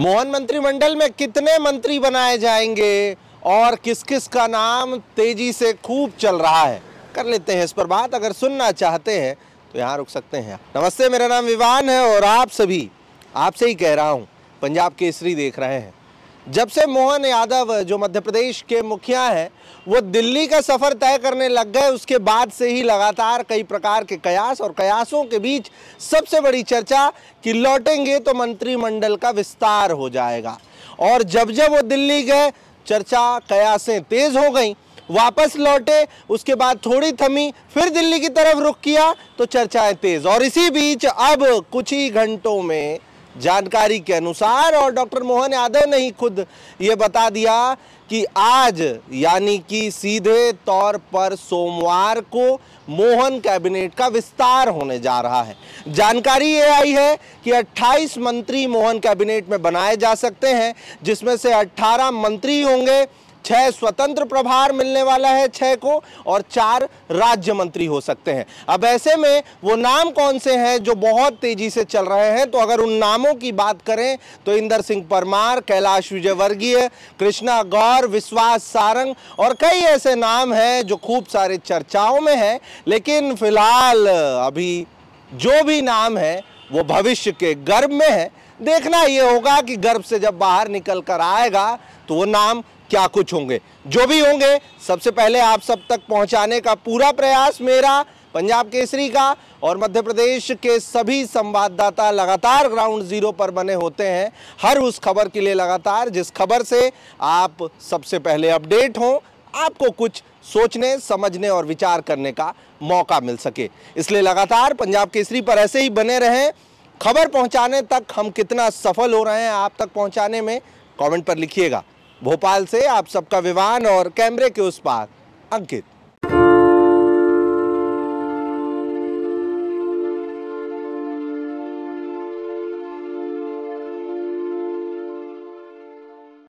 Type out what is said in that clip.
मोहन मंत्रिमंडल में कितने मंत्री बनाए जाएँगे और किस किस का नाम तेज़ी से खूब चल रहा है? कर लेते हैं इस पर बात, अगर सुनना चाहते हैं तो यहाँ रुक सकते हैं नमस्ते, मेरा नाम विवान है और आप सभी, आपसे ही कह रहा हूँ, पंजाब केसरी देख रहे हैं। जब से मोहन यादव, जो मध्य प्रदेश के मुखिया हैं, वो दिल्ली का सफ़र तय करने लग गए, उसके बाद से ही लगातार कई प्रकार के कयास और कयासों के बीच सबसे बड़ी चर्चा कि लौटेंगे तो मंत्रिमंडल का विस्तार हो जाएगा। और जब जब वो दिल्ली गए, चर्चा, कयासें तेज हो गई, वापस लौटे, उसके बाद थोड़ी थमी, फिर दिल्ली की तरफ़ रुख किया तो चर्चाएँ तेज। और इसी बीच अब कुछ ही घंटों में जानकारी के अनुसार, और डॉक्टर मोहन यादव ने ही खुद ये बता दिया कि आज, यानी कि सीधे तौर पर सोमवार को, मोहन कैबिनेट का विस्तार होने जा रहा है। जानकारी ये आई है कि 28 मंत्री मोहन कैबिनेट में बनाए जा सकते हैं, जिसमें से 18 मंत्री होंगे। छह स्वतंत्र प्रभार मिलने वाला है छह को और चार राज्य मंत्री हो सकते हैं। अब ऐसे में वो नाम कौन से हैं जो बहुत तेज़ी से चल रहे हैं? तो अगर उन नामों की बात करें तो इंदर सिंह परमार, कैलाश विजयवर्गीय, कृष्णा गौर, विश्वास सारंग और कई ऐसे नाम हैं जो खूब सारे चर्चाओं में हैं, लेकिन फ़िलहाल अभी जो भी नाम है, वो भविष्य के गर्भ में है। देखना ये होगा कि गर्भ से जब बाहर निकल कर आएगा तो वो नाम क्या कुछ होंगे। जो भी होंगे, सबसे पहले आप सब तक पहुँचाने का पूरा प्रयास मेरा, पंजाब केसरी का, और मध्य प्रदेश के सभी संवाददाता लगातार ग्राउंड ज़ीरो पर बने होते हैं। हर उस खबर के लिए लगातार, जिस खबर से आप सबसे पहले अपडेट हों, आपको कुछ सोचने, समझने और विचार करने का मौका मिल सके। इसलिए लगातार पंजाब केसरी पर ऐसे ही बने रहें। खबर पहुँचाने तक हम कितना सफल हो रहे हैं आप तक पहुँचाने में कमेंट पर लिखिएगा। भोपाल से आप सबका विवान और कैमरे के उस पार, अंकित।